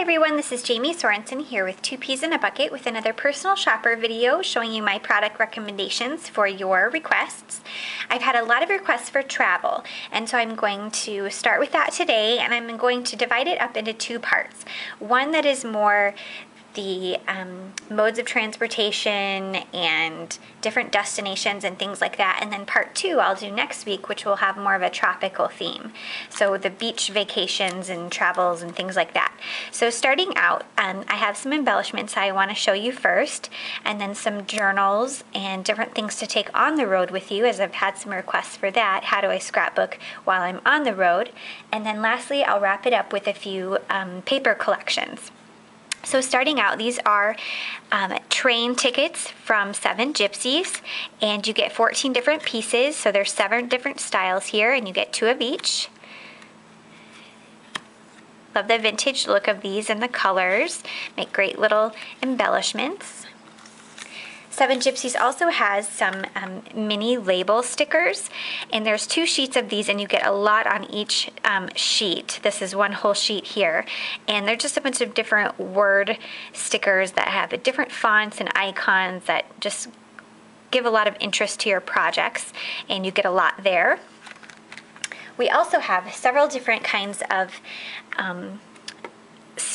Hi everyone, this is Jamie Sorenson here with Two Peas in a Bucket with another personal shopper video showing you my product recommendations for your requests. I've had a lot of requests for travel and so I'm going to start with that today and I'm going to divide it up into two parts. One that is more the um, modes of transportation and different destinations and things like that. And then part two I'll do next week, which will have more of a tropical theme. So the beach vacations and travels and things like that. So starting out, um, I have some embellishments I want to show you first, and then some journals and different things to take on the road with you, as I've had some requests for that. How do I scrapbook while I'm on the road? And then lastly, I'll wrap it up with a few um, paper collections. So starting out, these are um, train tickets from Seven Gypsies, and you get 14 different pieces. So there's seven different styles here, and you get two of each. Love the vintage look of these and the colors. Make great little embellishments. Seven Gypsies also has some um, mini label stickers and there's two sheets of these and you get a lot on each um, sheet. This is one whole sheet here and they're just a bunch of different word stickers that have different fonts and icons that just give a lot of interest to your projects and you get a lot there. We also have several different kinds of um,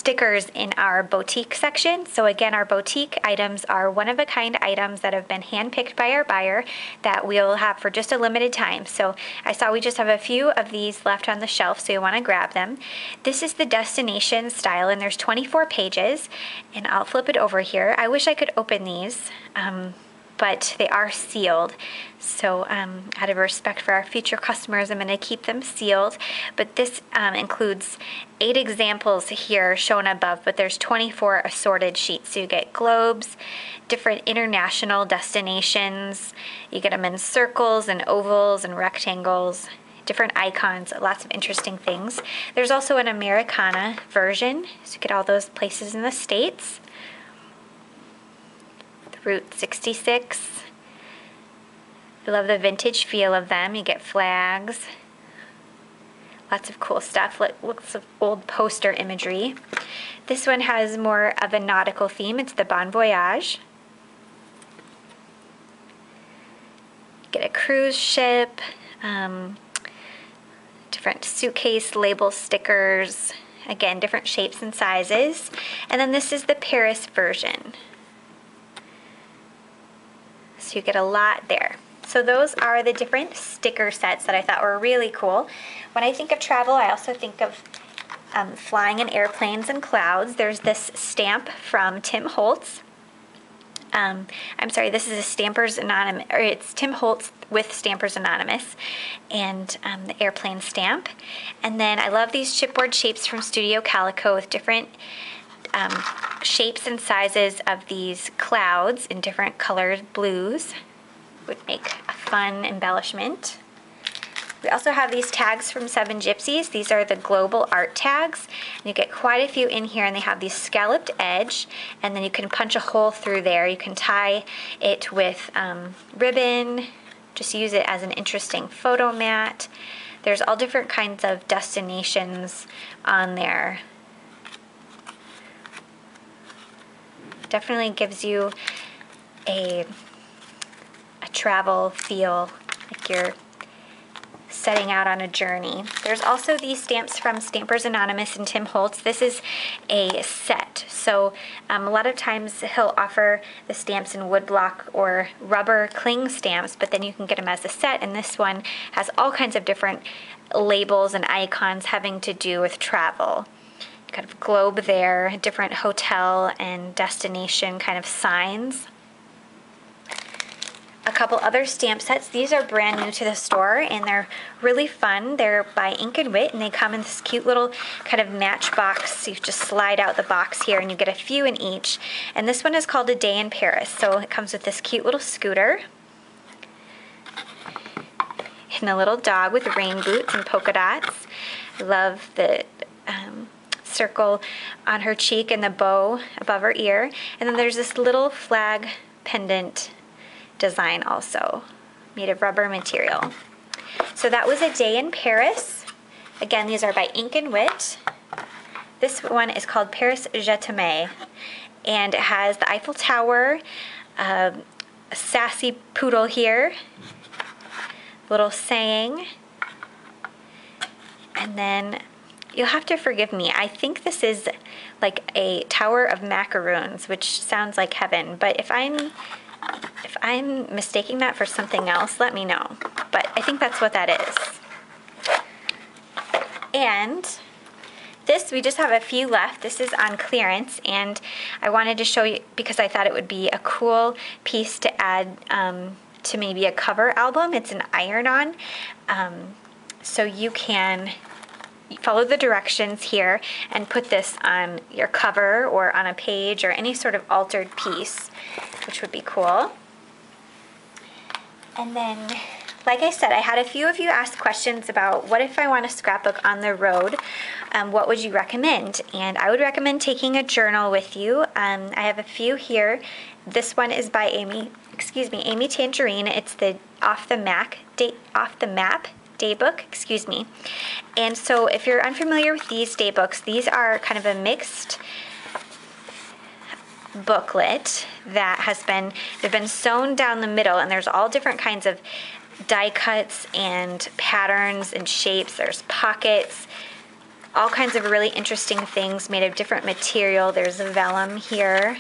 stickers in our boutique section. So again, our boutique items are one-of-a-kind items that have been handpicked by our buyer that we'll have for just a limited time. So I saw we just have a few of these left on the shelf, so you want to grab them. This is the destination style, and there's 24 pages, and I'll flip it over here. I wish I could open these. Um, but they are sealed. So um, out of respect for our future customers, I'm going to keep them sealed. But this um, includes eight examples here shown above, but there's 24 assorted sheets. So you get globes, different international destinations. You get them in circles and ovals and rectangles different icons, lots of interesting things. There's also an Americana version, so you get all those places in the States. Route 66. I love the vintage feel of them. You get flags. Lots of cool stuff. Looks of old poster imagery. This one has more of a nautical theme. It's the Bon Voyage. Get a cruise ship. Um, different suitcase label stickers. Again, different shapes and sizes. And then this is the Paris version. You get a lot there. So those are the different sticker sets that I thought were really cool. When I think of travel, I also think of um, flying in airplanes and clouds. There's this stamp from Tim Holtz. Um, I'm sorry, this is a Stampers Anonymous, or it's Tim Holtz with Stampers Anonymous and um, the airplane stamp. And then I love these chipboard shapes from Studio Calico with different um, shapes and sizes of these clouds in different colored blues would make a fun embellishment. We also have these tags from Seven Gypsies. These are the global art tags. And you get quite a few in here and they have these scalloped edge and then you can punch a hole through there. You can tie it with um, ribbon, just use it as an interesting photo mat. There's all different kinds of destinations on there. Definitely gives you a, a travel feel, like you're setting out on a journey. There's also these stamps from Stampers Anonymous and Tim Holtz. This is a set. So um, a lot of times he'll offer the stamps in woodblock or rubber cling stamps, but then you can get them as a set. And this one has all kinds of different labels and icons having to do with travel kind of globe there, different hotel and destination kind of signs. A couple other stamp sets. These are brand new to the store and they're really fun. They're by Ink and Wit and they come in this cute little kind of matchbox. You just slide out the box here and you get a few in each. And this one is called A Day in Paris. So it comes with this cute little scooter and a little dog with rain boots and polka dots. Love the um, circle on her cheek and the bow above her ear. And then there's this little flag pendant design also, made of rubber material. So that was a day in Paris. Again, these are by Ink and Wit. This one is called Paris Je t'aime, and it has the Eiffel Tower, uh, a sassy poodle here, little saying, and then you'll have to forgive me. I think this is like a tower of macaroons, which sounds like heaven, but if I'm if I'm mistaking that for something else, let me know. But I think that's what that is. And this, we just have a few left. This is on clearance, and I wanted to show you because I thought it would be a cool piece to add um, to maybe a cover album. It's an iron-on, um, so you can follow the directions here and put this on your cover or on a page or any sort of altered piece, which would be cool. And then, like I said, I had a few of you ask questions about what if I want a scrapbook on the road? Um, what would you recommend? And I would recommend taking a journal with you. Um, I have a few here. This one is by Amy, excuse me, Amy Tangerine. It's the Off the Mac, date, Off the Map daybook, excuse me. And so if you're unfamiliar with these daybooks, these are kind of a mixed booklet that has been they've been sewn down the middle and there's all different kinds of die cuts and patterns and shapes. There's pockets all kinds of really interesting things made of different material. There's vellum here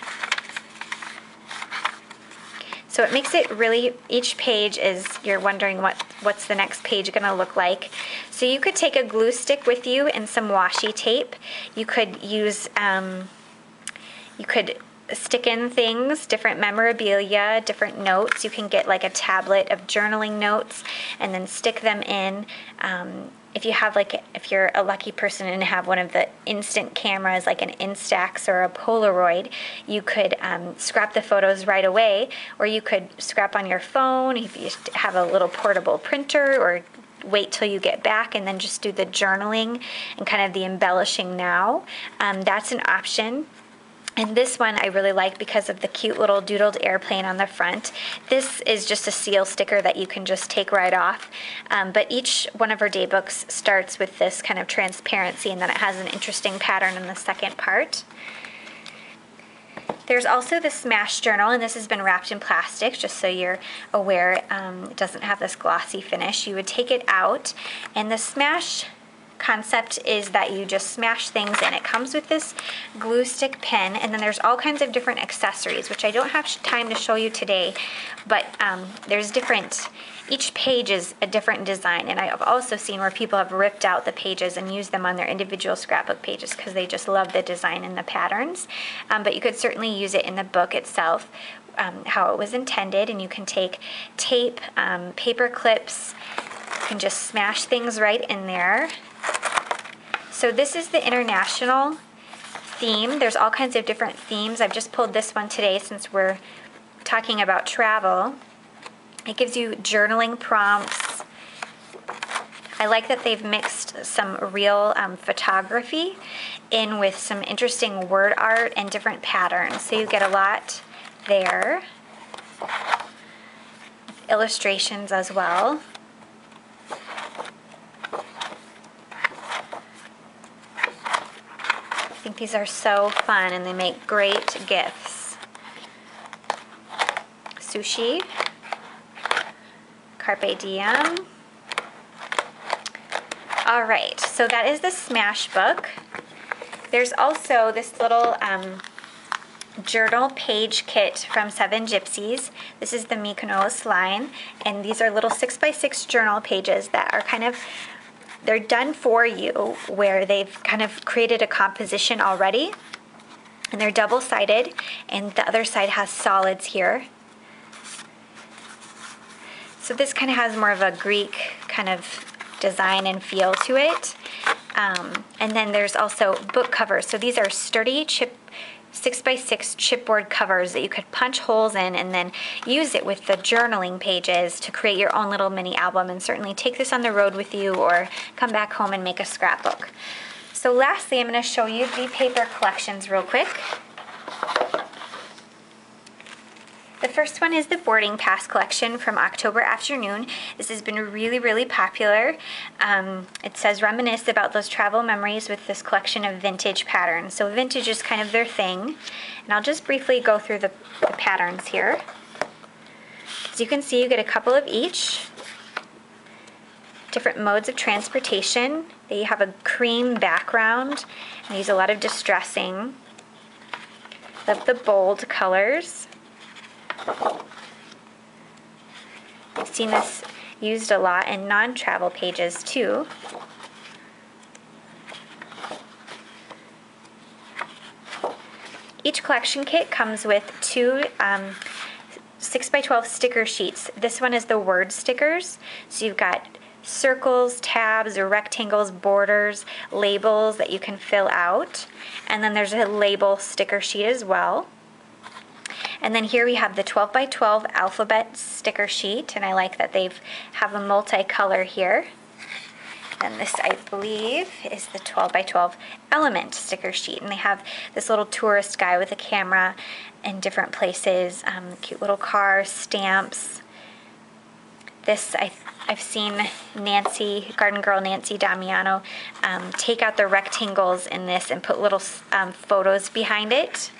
so it makes it really, each page is, you're wondering what, what's the next page gonna look like. So you could take a glue stick with you and some washi tape. You could use, um, you could stick in things, different memorabilia, different notes. You can get like a tablet of journaling notes and then stick them in. Um, if you have like if you're a lucky person and have one of the instant cameras like an instax or a polaroid you could um, scrap the photos right away or you could scrap on your phone if you have a little portable printer or wait till you get back and then just do the journaling and kind of the embellishing now um, that's an option and this one I really like because of the cute little doodled airplane on the front. This is just a seal sticker that you can just take right off. Um, but each one of our day books starts with this kind of transparency and then it has an interesting pattern in the second part. There's also the Smash Journal, and this has been wrapped in plastic, just so you're aware um, it doesn't have this glossy finish. You would take it out, and the Smash concept is that you just smash things in. It comes with this glue stick pen. And then there's all kinds of different accessories which I don't have time to show you today but um, there's different each page is a different design. And I've also seen where people have ripped out the pages and used them on their individual scrapbook pages because they just love the design and the patterns. Um, but you could certainly use it in the book itself um, how it was intended. And you can take tape, um, paper clips, you can just smash things right in there so this is the international theme. There's all kinds of different themes. I've just pulled this one today since we're talking about travel. It gives you journaling prompts. I like that they've mixed some real um, photography in with some interesting word art and different patterns. So you get a lot there. Illustrations as well. Think these are so fun and they make great gifts. Sushi, Carpe Diem. All right, so that is the Smash book. There's also this little um, journal page kit from Seven Gypsies. This is the Mykonos line, and these are little six by six journal pages that are kind of they're done for you where they've kind of created a composition already and they're double-sided and the other side has solids here. So this kind of has more of a Greek kind of design and feel to it. Um, and then there's also book covers. So these are sturdy chip six by six chipboard covers that you could punch holes in and then use it with the journaling pages to create your own little mini album and certainly take this on the road with you or come back home and make a scrapbook. So lastly, I'm going to show you the paper collections real quick. The first one is the boarding pass collection from October Afternoon. This has been really, really popular. Um, it says reminisce about those travel memories with this collection of vintage patterns. So vintage is kind of their thing. And I'll just briefly go through the, the patterns here. As you can see, you get a couple of each. Different modes of transportation. They have a cream background and use a lot of distressing. Love the bold colors. I've seen this used a lot in non-travel pages too. Each collection kit comes with two um, 6 by 12 sticker sheets. This one is the word stickers. So you've got circles, tabs, rectangles, borders, labels that you can fill out. And then there's a label sticker sheet as well. And then here we have the 12 by 12 alphabet sticker sheet, and I like that they've have a multicolor here. And this, I believe, is the 12 by 12 element sticker sheet. And they have this little tourist guy with a camera in different places, um, cute little car, stamps. This, I, I've seen Nancy, Garden Girl Nancy Damiano, um, take out the rectangles in this and put little um, photos behind it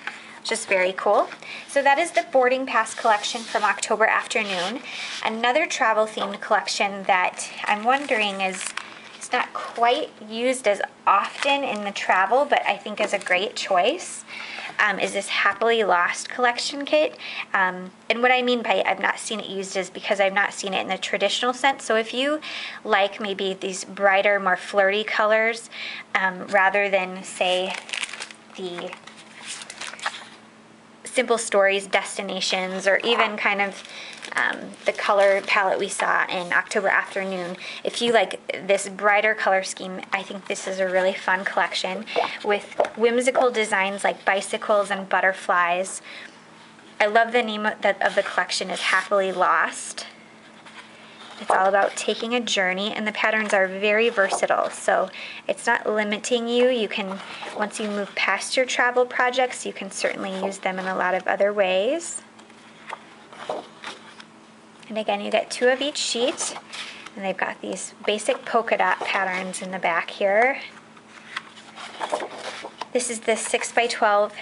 just very cool. So that is the boarding pass collection from October afternoon. Another travel themed collection that I'm wondering is it's not quite used as often in the travel, but I think is a great choice. Um, is this Happily Lost collection kit. Um, and what I mean by I've not seen it used is because I've not seen it in the traditional sense. So if you like maybe these brighter, more flirty colors, um, rather than say the simple stories, destinations, or even kind of um, the color palette we saw in October Afternoon. If you like this brighter color scheme, I think this is a really fun collection with whimsical designs like bicycles and butterflies. I love the name of the, of the collection is Happily Lost. It's all about taking a journey, and the patterns are very versatile. So it's not limiting you. You can, once you move past your travel projects, you can certainly use them in a lot of other ways. And again, you get two of each sheet, and they've got these basic polka dot patterns in the back here. This is the 6 by 12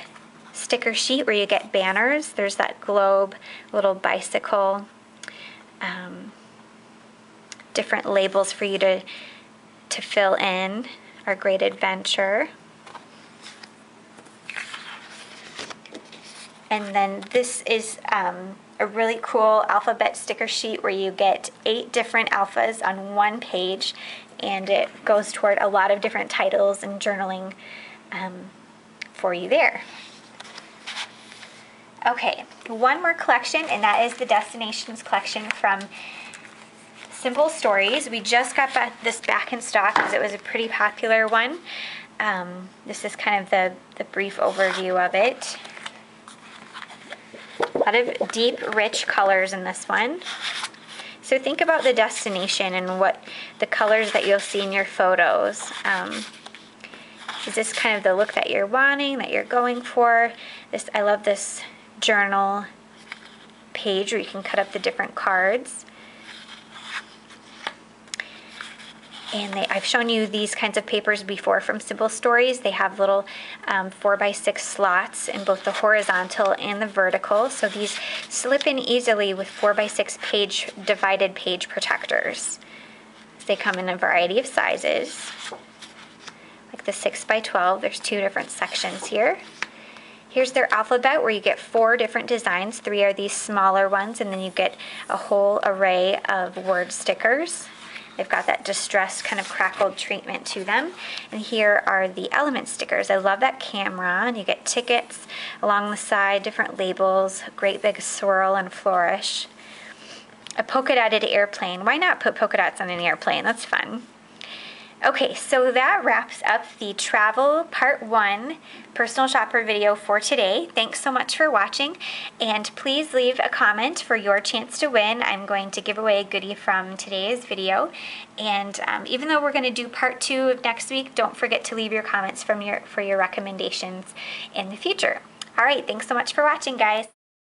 sticker sheet where you get banners. There's that globe, little bicycle. Different labels for you to, to fill in our great adventure. And then this is um, a really cool alphabet sticker sheet where you get eight different alphas on one page and it goes toward a lot of different titles and journaling um, for you there. Okay, one more collection and that is the Destinations collection from Simple Stories. We just got this back in stock because it was a pretty popular one. Um, this is kind of the, the brief overview of it. A lot of deep, rich colors in this one. So think about the destination and what the colors that you'll see in your photos. Um, is this kind of the look that you're wanting, that you're going for? This I love this journal page where you can cut up the different cards. And they, I've shown you these kinds of papers before from Simple Stories. They have little um, 4 by 6 slots in both the horizontal and the vertical, so these slip in easily with 4 by 6 page divided page protectors. They come in a variety of sizes, like the 6 by 12. There's two different sections here. Here's their alphabet where you get four different designs. Three are these smaller ones, and then you get a whole array of word stickers. They've got that distressed kind of crackled treatment to them. And here are the element stickers. I love that camera. And you get tickets along the side, different labels, great big swirl and flourish. A polka dotted airplane. Why not put polka dots on an airplane? That's fun. Okay, so that wraps up the travel part one personal shopper video for today. Thanks so much for watching and please leave a comment for your chance to win. I'm going to give away a goodie from today's video and um, even though we're going to do part two of next week, don't forget to leave your comments from your for your recommendations in the future. All right, thanks so much for watching guys.